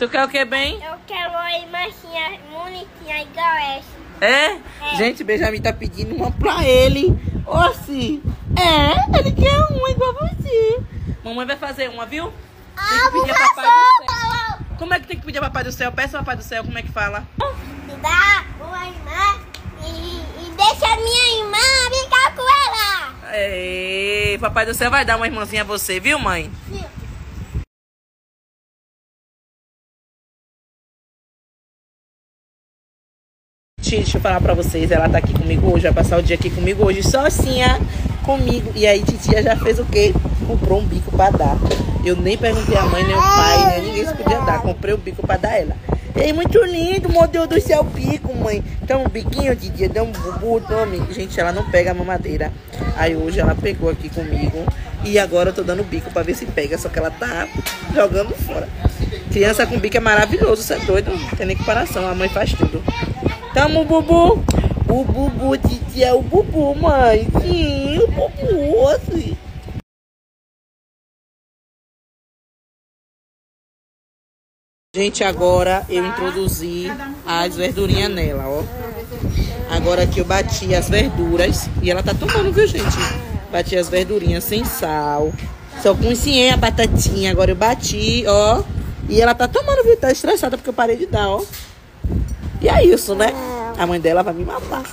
Tu quer o que, bem? Eu quero uma imaginha bonitinha igual essa. É? Gente, Benjamin tá pedindo uma pra ele. Ó, sim. É, ele quer uma igual você. Mamãe vai fazer uma, viu? Tem que pedir a papai do céu. Como é que tem que pedir a papai do céu? Peça ao papai do céu, como é que fala? Me dá uma irmã e, e deixa a minha irmã brincar com ela. Ei, papai do céu vai dar uma irmãzinha a você, viu, mãe? Gente, deixa eu falar pra vocês, ela tá aqui comigo hoje, vai passar o dia aqui comigo hoje, sozinha comigo. E aí, titia já fez o quê? Comprou um bico pra dar. Eu nem perguntei a mãe, nem o pai, nem ninguém se podia dar. Comprei o bico pra dar ela. Ei, muito lindo, meu Deus do céu, bico, mãe. Então, um biquinho, titia, dá um bubu, tome. Gente, ela não pega a mamadeira. Aí hoje ela pegou aqui comigo. E agora eu tô dando bico pra ver se pega, só que ela tá jogando fora. Criança com bico é maravilhoso, você é doido. Não tem nem comparação, a mãe faz tudo. Tamo, Bubu. O Bubu, Titi, é o Bubu, mãe. Sim, o Bubu, assim. Gente, agora eu introduzi as verdurinhas nela, ó. Agora que eu bati as verduras. E ela tá tomando, viu, gente? Bati as verdurinhas sem sal. Só com a batatinha. Agora eu bati, ó. E ela tá tomando, viu? Tá estressada porque eu parei de dar, ó. E é isso, né? A mãe dela vai me matar.